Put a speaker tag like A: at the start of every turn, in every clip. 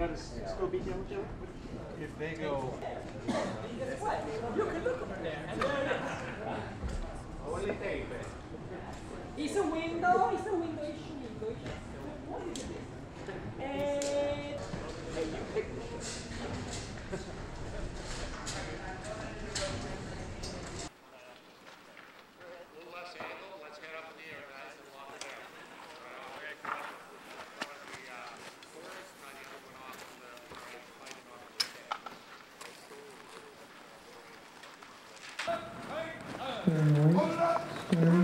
A: Let us still be here with you?
B: If they go,
C: It's a window, it's a window, it's a window. And
D: little Right, right.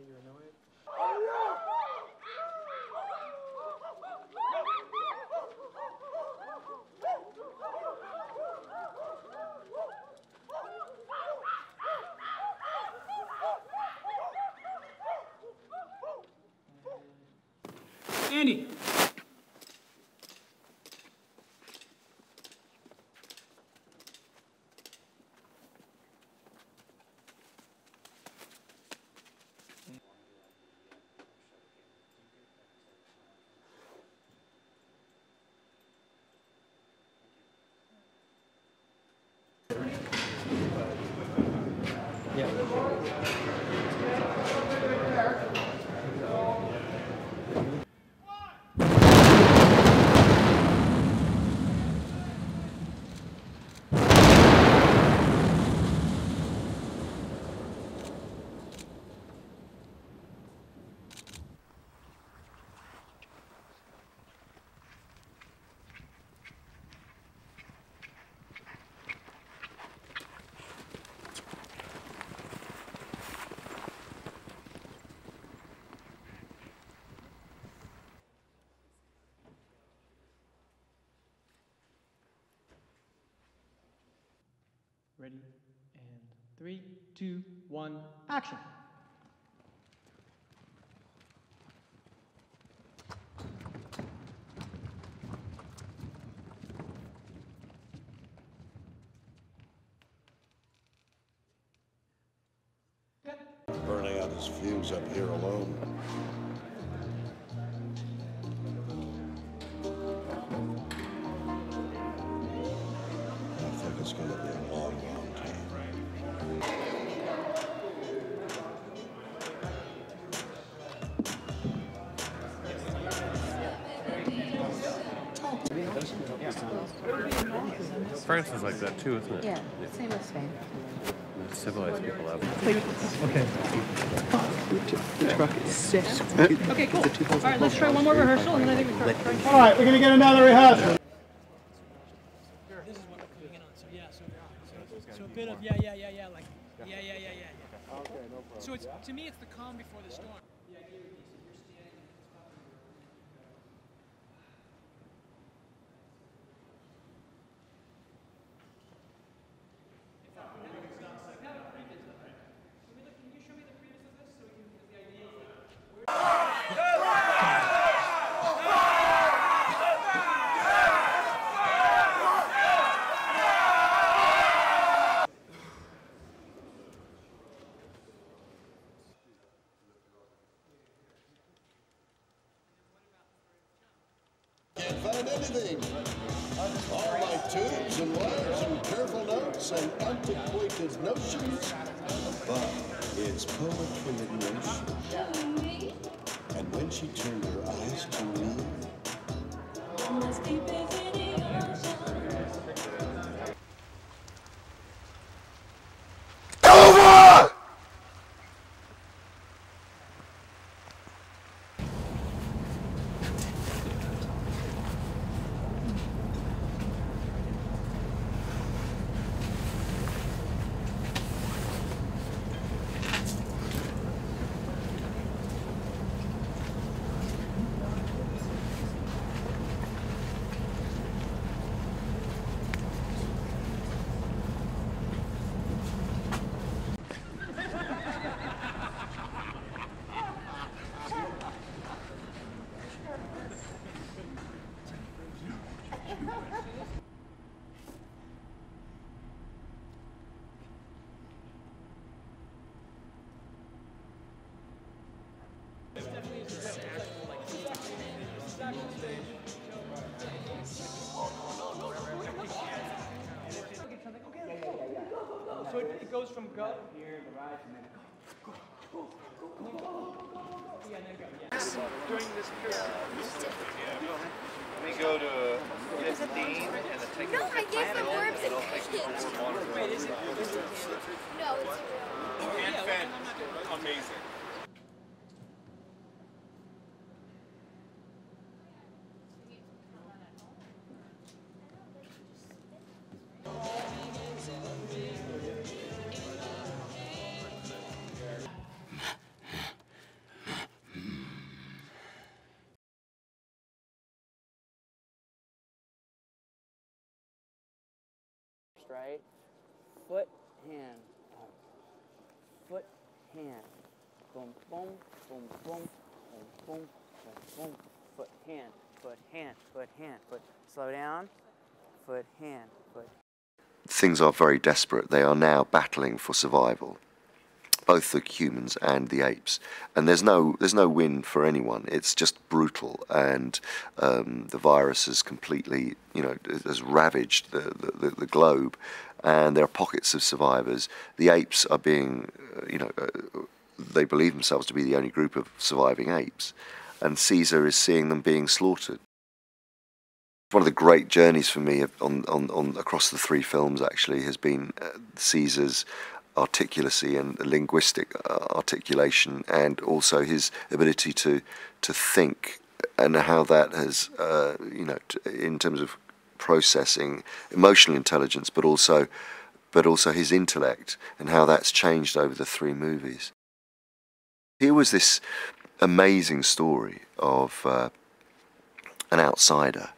A: Okay, you're annoyed? Andy. Ready? And three, two, one, action.
E: France is like that too, isn't it?
F: Yeah, same as Spain.
E: Civilized people have.
C: Okay, Okay, cool. All right, let's try one more rehearsal, and then I think we start.
G: All right, we're gonna get another rehearsal.
C: This is what we're coming in on. So yeah, so so, so a bit of yeah, yeah, yeah, yeah, like yeah, yeah, yeah, yeah, yeah. Okay, no problem. So it's to me, it's the calm before the storm.
H: It's poetry in motion. And when she turned her eyes to me,
C: it, it goes from go.
B: We
I: right? Foot, hand, boom. Foot, hand. Boom, boom, boom, boom, boom, boom, boom, boom. Foot, hand, foot, hand, foot, hand, foot. Slow down. Foot, hand, foot.
H: things are very desperate. They are now battling for survival, both the humans and the apes. And there's no there's no win for anyone. It's just brutal, and um, the virus has completely you know has ravaged the, the, the globe. And there are pockets of survivors. The apes are being, you know, uh, they believe themselves to be the only group of surviving apes, and Caesar is seeing them being slaughtered one of the great journeys for me on, on, on across the three films actually has been uh, Caesar's articulacy and linguistic uh, articulation, and also his ability to to think, and how that has uh, you know in terms of processing emotional intelligence, but also but also his intellect and how that's changed over the three movies. Here was this amazing story of uh, an outsider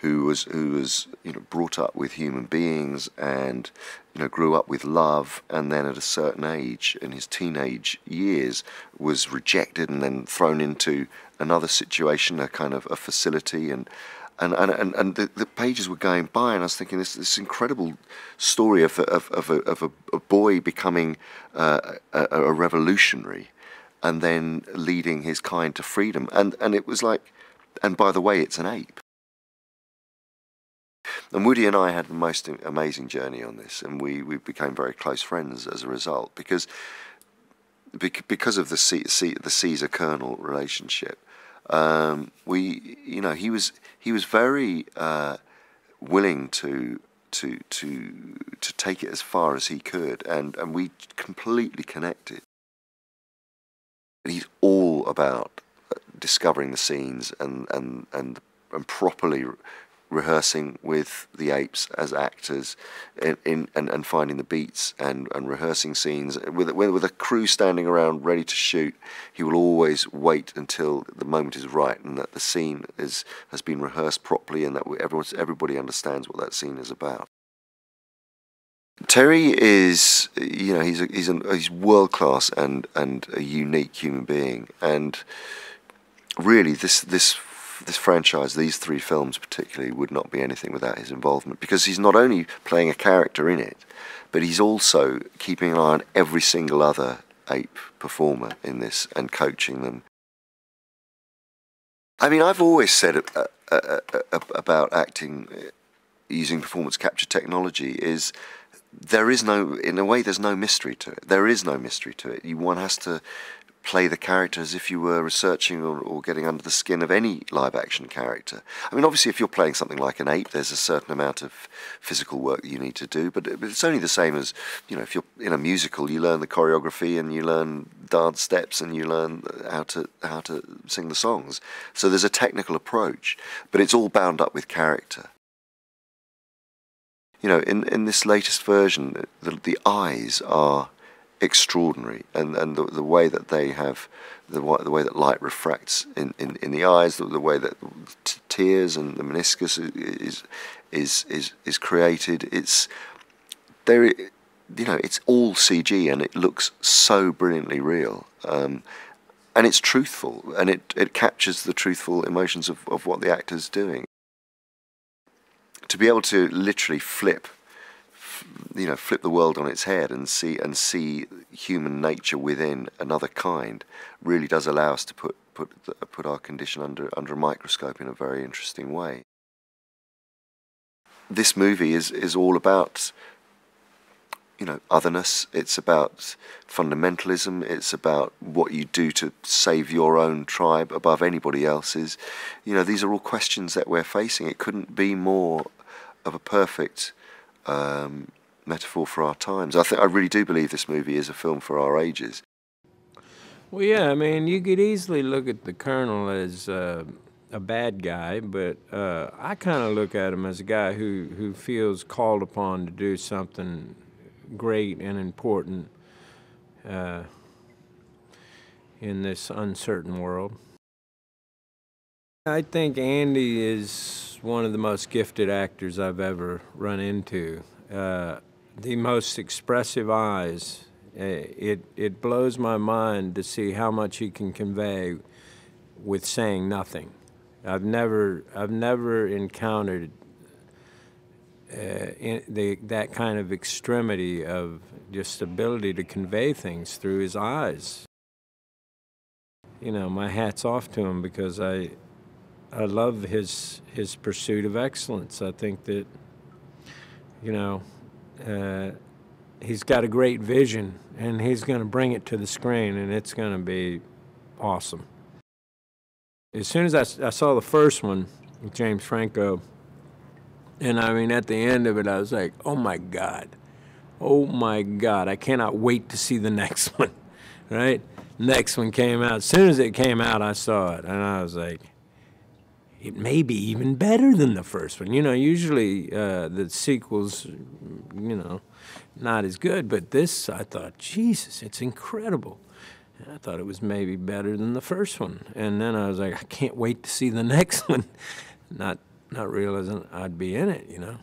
H: who was who was you know brought up with human beings and you know grew up with love and then at a certain age in his teenage years was rejected and then thrown into another situation a kind of a facility and and and, and, and the, the pages were going by and I was thinking this this incredible story of a, of, of, a, of a, a boy becoming uh, a, a revolutionary and then leading his kind to freedom. And and it was like and by the way it's an ape and Woody and I had the most amazing journey on this, and we, we became very close friends as a result because because of the C, C, the Caesar Colonel relationship. Um, we, you know, he was he was very uh, willing to to to to take it as far as he could, and and we completely connected. He's all about discovering the scenes and and and and properly rehearsing with the apes as actors in, in and, and finding the beats and, and rehearsing scenes. With, with a crew standing around ready to shoot he will always wait until the moment is right and that the scene is has been rehearsed properly and that everyone everybody understands what that scene is about. Terry is, you know, he's a, he's a, he's world class and and a unique human being, and really this this this franchise, these three films particularly, would not be anything without his involvement because he's not only playing a character in it, but he's also keeping an eye on every single other ape performer in this and coaching them. I mean, I've always said uh, uh, uh, about acting using performance capture technology is there is no, in a way, there's no mystery to it. There is no mystery to it. One has to play the character as if you were researching or, or, getting under the skin of any live action character. I mean, obviously, if you're playing something like an ape, there's a certain amount of physical work that you need to do, but, it's only the same as, you know, if you're in a musical, you learn the choreography and you learn dance steps and you learn how to, how to sing the songs. So there's a technical approach, but it's all bound up with character. You know, in, in this latest version, the, the eyes are extraordinary, and and the, the way that they have the the way that light refracts in, in, in the eyes, the, the way that tears and the meniscus is is is is created. It's there, you know, it's all CG, and it looks so brilliantly real. Um, and it's truthful, and it, it captures the truthful emotions of, of what the actor's doing. To be able to literally flip you know flip the world on its head and see and see human nature within another kind really does allow us to put put put our condition under under a microscope in a very interesting way. This movie is is all about you know otherness. It's about fundamentalism. It's about what you do to save your own tribe above anybody else's. You know these are all questions that we're facing. It couldn't be more of a perfect um, metaphor for our times. I think I really do believe this movie is a film for our ages.
J: Well, yeah, I mean, you could easily look at the Colonel as uh, a bad guy, but uh, I kind of look at him as a guy who, who feels called upon to do something great and important uh, in this uncertain world. I think Andy is one of the most gifted actors I've ever run into. Uh, the most expressive eyes. Uh, it, it blows my mind to see how much he can convey with saying nothing. I've never, I've never encountered uh, the, that kind of extremity of just ability to convey things through his eyes. You know, my hat's off to him because I, I love his his pursuit of excellence. I think that, you know, uh, he's got a great vision, and he's going to bring it to the screen, and it's going to be awesome. As soon as I, I saw the first one, James Franco, and I mean, at the end of it, I was like, oh my God. Oh my God. I cannot wait to see the next one, right? Next one came out. As soon as it came out, I saw it, and I was like, it may be even better than the first one. You know, usually uh, the sequels, you know, not as good, but this, I thought, Jesus, it's incredible. I thought it was maybe better than the first one. And then I was like, I can't wait to see the next one, not, not realizing I'd be in it, you know.